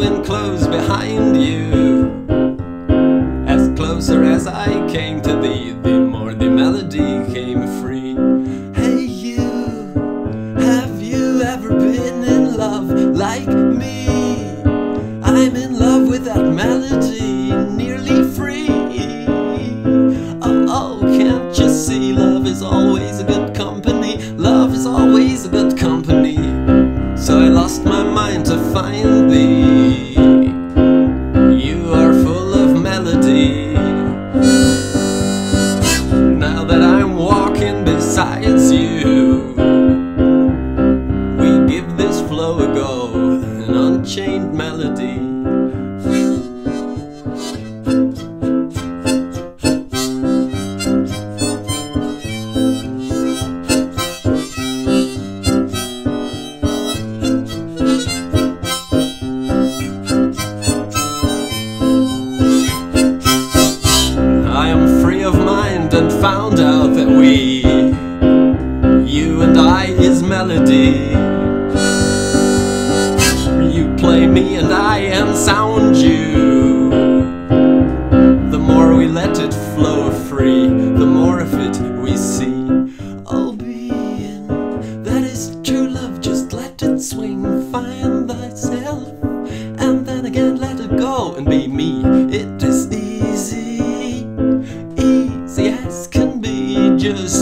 following close behind you. As closer as I came to thee, the more the melody came free. Hey, you, have you ever been in love like me? I'm in love with that melody, nearly free. Oh, oh, can't you see? Love is always a good company. Love is always a good company. So I lost my mind to find thee. This flow a go, an unchained melody. I am free of mind and found out that we, you and I, is melody. sound you. The more we let it flow free, the more of it we see. All being that is true love, just let it swing. Find thyself, and then again let it go and be me. It is easy, easy as can be, just.